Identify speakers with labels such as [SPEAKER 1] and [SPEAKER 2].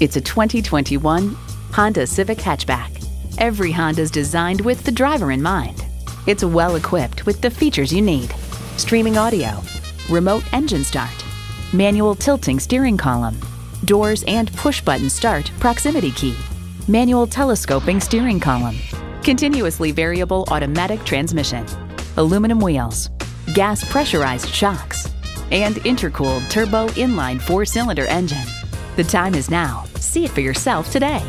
[SPEAKER 1] It's a 2021 Honda Civic Hatchback. Every Honda is designed with the driver in mind. It's well equipped with the features you need. Streaming audio, remote engine start, manual tilting steering column, doors and push-button start proximity key, manual telescoping steering column, continuously variable automatic transmission, aluminum wheels, gas pressurized shocks, and intercooled turbo inline four-cylinder engine. The time is now. See it for yourself today.